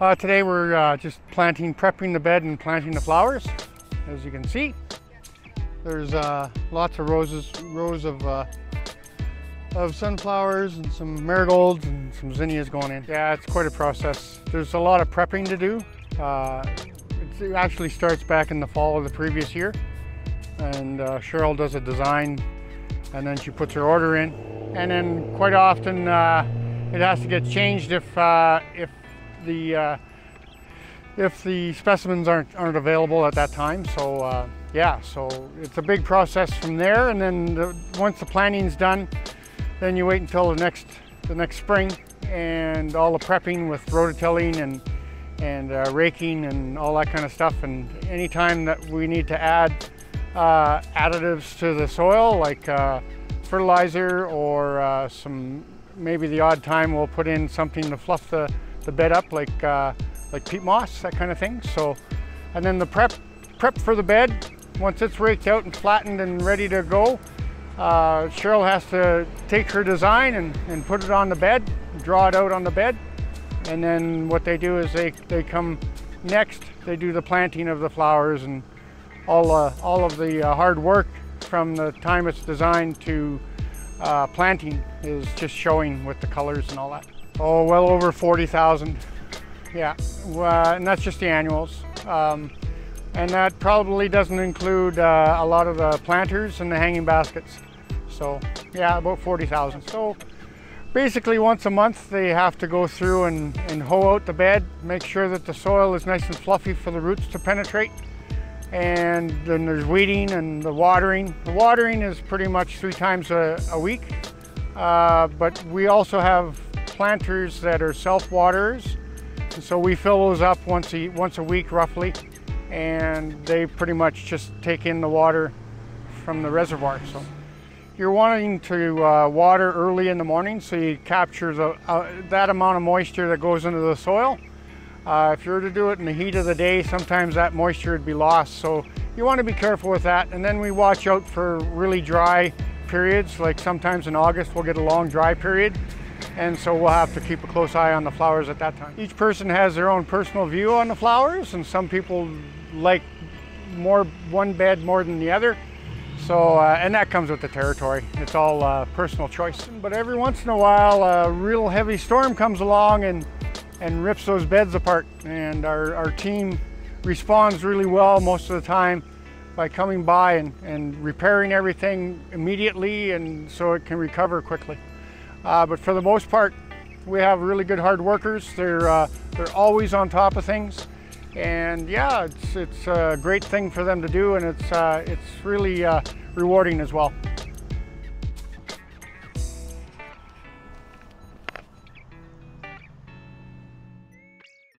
Uh, today we're uh, just planting, prepping the bed and planting the flowers. As you can see, there's uh, lots of roses, rows of uh, of sunflowers and some marigolds and some zinnias going in. Yeah, it's quite a process. There's a lot of prepping to do. Uh, it actually starts back in the fall of the previous year. And uh, Cheryl does a design and then she puts her order in. And then quite often it has to get changed if, if, the, uh, if the specimens aren't, aren't available at that time. So uh, yeah, so it's a big process from there. And then the, once the planning's done, then you wait until the next, the next spring and all the prepping with rototilling and, and uh, raking and all that kind of stuff. And anytime that we need to add uh, additives to the soil, like uh, fertilizer or uh, some, maybe the odd time we'll put in something to fluff the, the bed up, like, uh, like peat moss, that kind of thing. So, and then the prep, prep for the bed, once it's raked out and flattened and ready to go, uh, Cheryl has to take her design and, and put it on the bed, draw it out on the bed. And then what they do is they, they come next, they do the planting of the flowers and all, uh, all of the uh, hard work from the time it's designed to uh, planting is just showing with the colors and all that. Oh, well over 40,000. Yeah, uh, and that's just the annuals. Um, and that probably doesn't include uh, a lot of the planters and the hanging baskets. So yeah, about 40,000. So basically once a month they have to go through and, and hoe out the bed, make sure that the soil is nice and fluffy for the roots to penetrate. And then there's weeding and the watering. The watering is pretty much three times a, a week. Uh, but we also have planters that are self-waterers. So we fill those up once a, once a week roughly. And they pretty much just take in the water from the reservoir. So. You're wanting to uh, water early in the morning so you capture the, uh, that amount of moisture that goes into the soil. Uh, if you were to do it in the heat of the day, sometimes that moisture would be lost. So you want to be careful with that. And then we watch out for really dry periods, like sometimes in August we'll get a long dry period. And so we'll have to keep a close eye on the flowers at that time. Each person has their own personal view on the flowers and some people like more one bed more than the other. So, uh, and that comes with the territory. It's all uh, personal choice. But every once in a while, a real heavy storm comes along and, and rips those beds apart. And our, our team responds really well most of the time by coming by and, and repairing everything immediately and so it can recover quickly. Uh, but for the most part, we have really good hard workers. They're, uh, they're always on top of things. And yeah, it's, it's a great thing for them to do and it's, uh, it's really uh, rewarding as well.